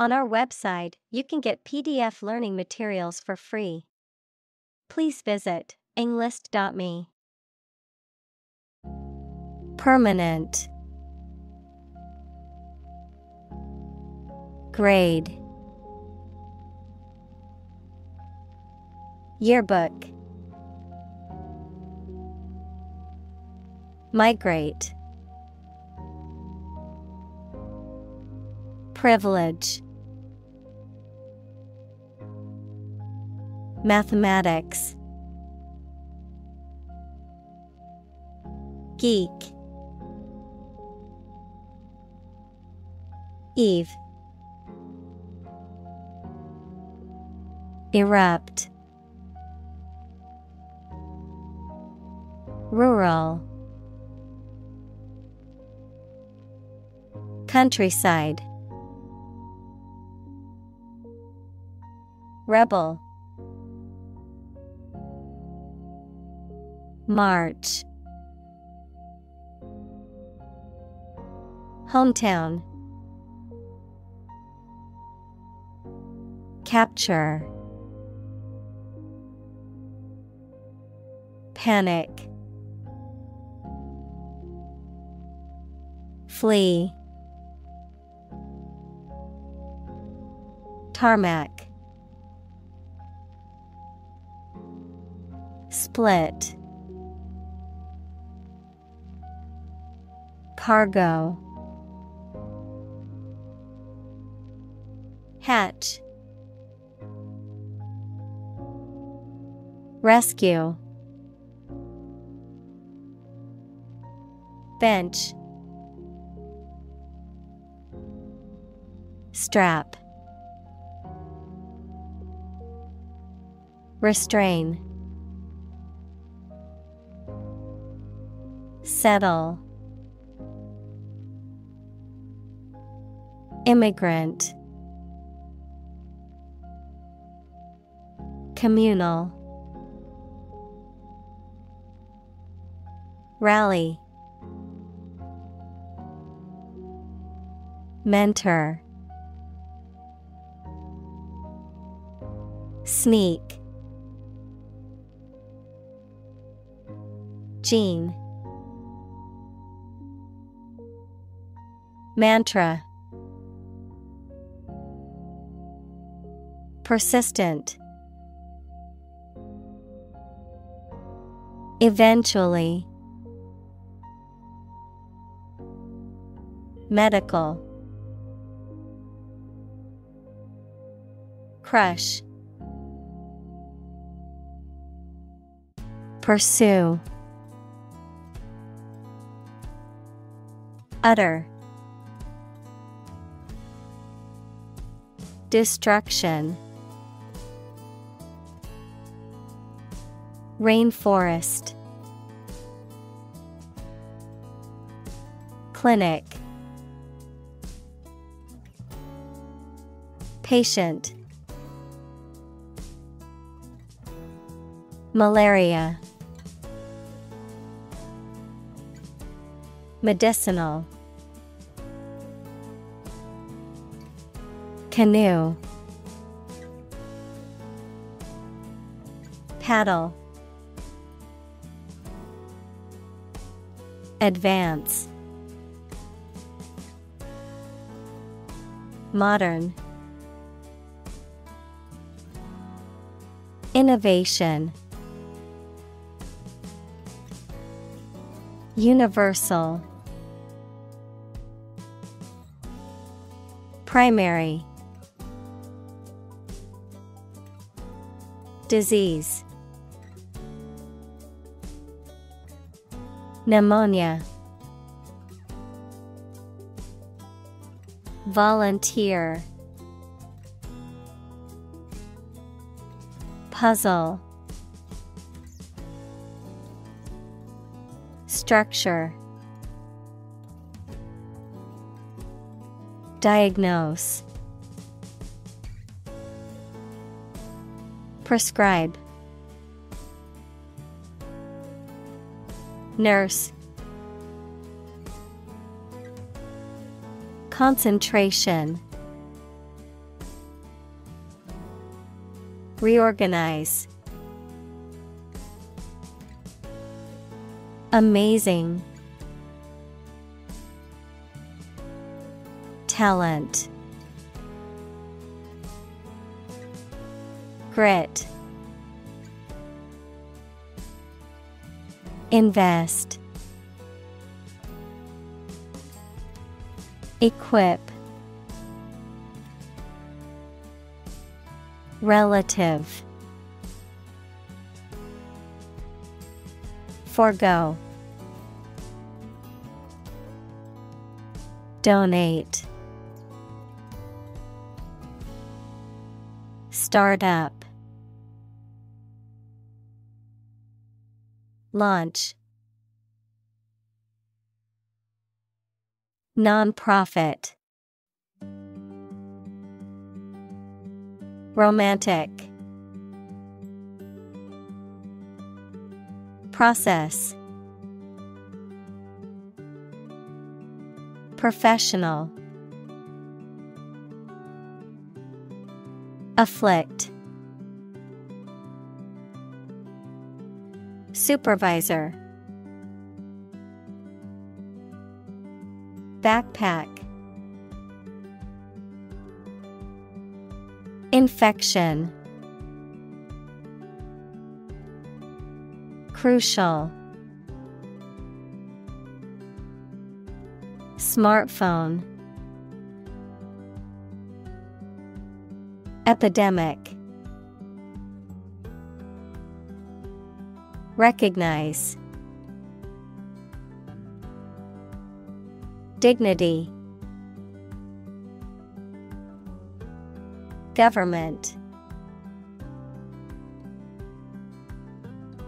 On our website, you can get PDF learning materials for free. Please visit englist.me. Permanent. Grade. Yearbook. Migrate. Privilege Mathematics. Geek. Eve. Erupt. Rural. Countryside. Rebel March. Hometown. Capture. Panic. Flee. Tarmac. Split Cargo. Hatch. Rescue. Bench. Strap. Restrain. Settle Immigrant Communal Rally Mentor Sneak Gene Mantra Persistent. Eventually. Medical. Crush. Pursue. Utter. Destruction Rainforest. Clinic. Patient. Malaria. Medicinal. Canoe. Paddle Advance. Modern. Innovation. Universal. Primary. Disease Pneumonia. Volunteer. Puzzle. Structure. Diagnose. Prescribe Nurse. Concentration. Reorganize. Amazing. Talent. Grit. Invest. Equip. Relative. Forgo. Donate. Start Launch. Nonprofit. Romantic. Process. Professional. Afflict. Supervisor. Backpack. Infection. Crucial. Smartphone. Epidemic. Recognize. Dignity. Government.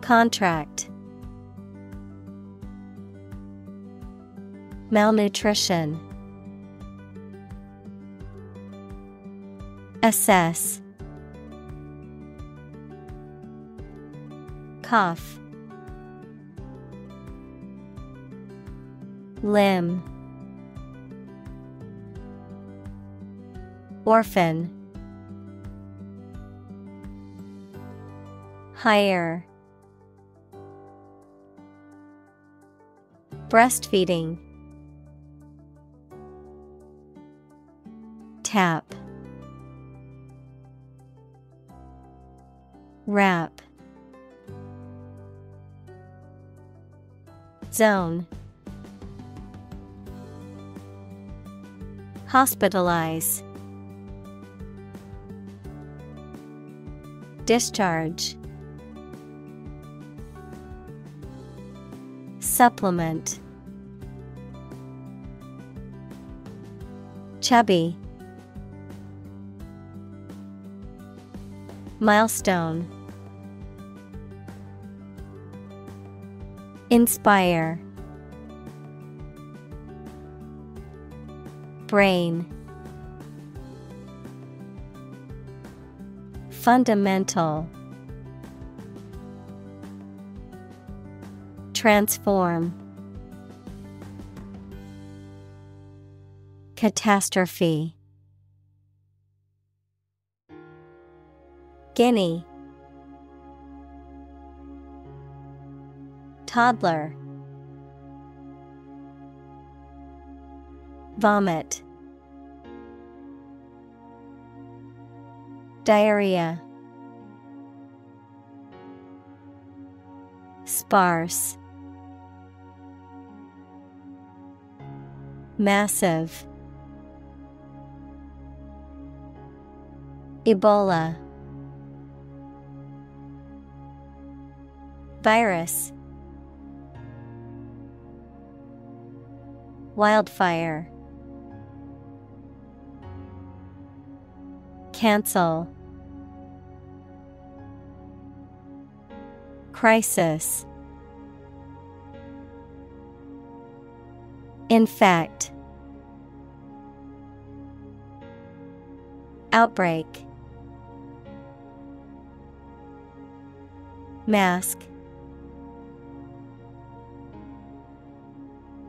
Contract. Malnutrition. Assess. Cough. Limb. Orphan. Hire. Breastfeeding. Tap. Wrap. Zone. Hospitalize. Discharge. Supplement. Chubby. Milestone. Inspire. Brain. Fundamental. Transform. Catastrophe. Guinea. Toddler. Vomit. Diarrhea. Sparse. Massive. Ebola. Virus. Wildfire. Cancel. Crisis. In fact, Outbreak. Mask.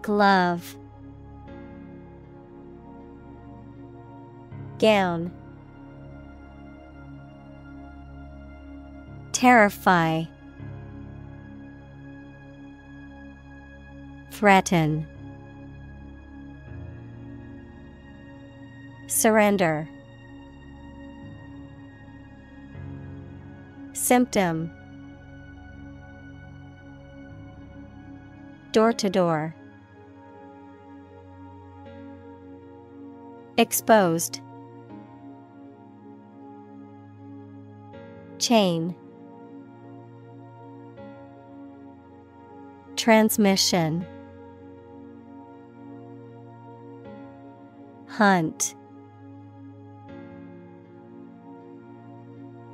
Glove. Gown. Terrify. Threaten. Surrender. Symptom Door to door. Exposed. Chain. Transmission. Hunt.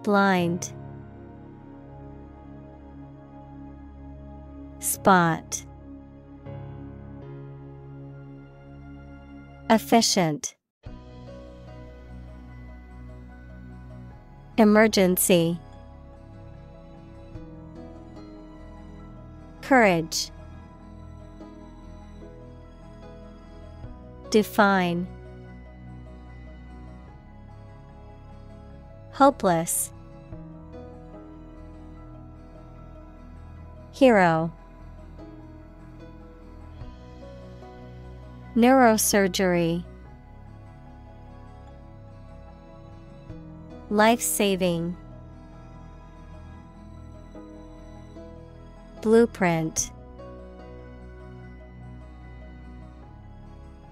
Blind. Spot. Efficient. Emergency. Courage. Define. Hopeless. Hero. Neurosurgery. Life saving. Blueprint.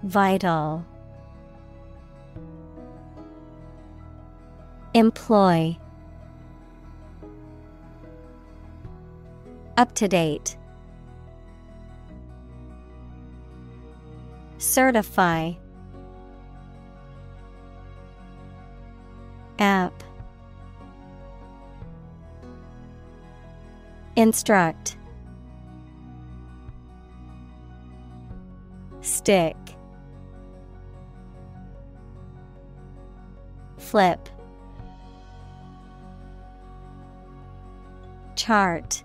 Vital. Employ. Up to date. Certify. Instruct. Stick. Flip. Chart.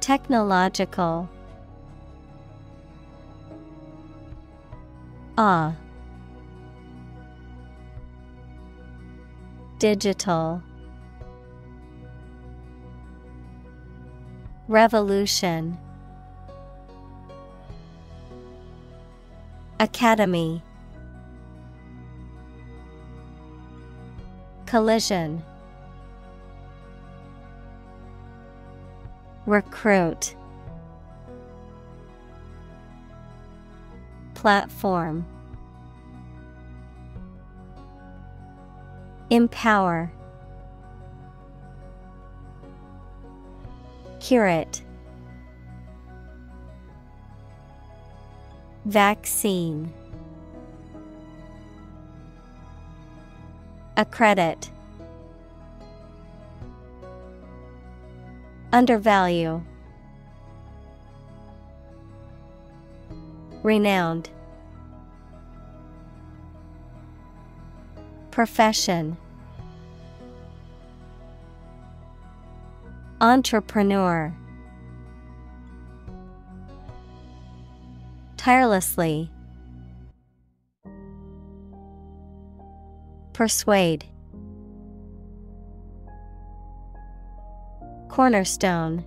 Technological. Ah. Digital. Revolution. Academy. Collision. Recruit. Platform. Empower. Curate. Vaccine. Accredit. Undervalue. Renowned. Profession. Entrepreneur. Tirelessly. Persuade. Cornerstone.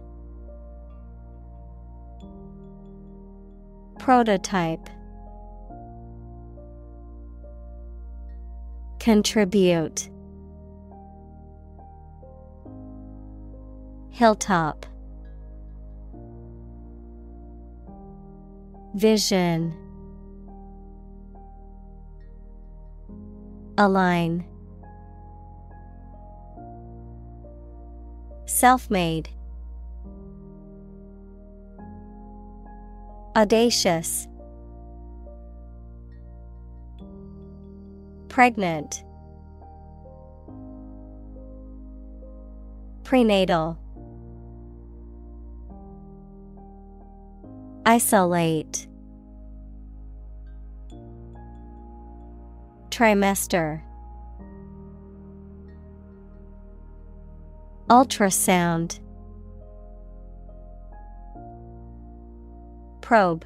Prototype. Contribute. Hilltop. Vision. Align. Self made. Audacious. Pregnant. Prenatal. Isolate. Trimester. Ultrasound. Probe.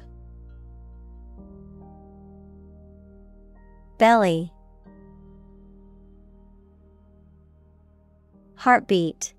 Belly. Heartbeat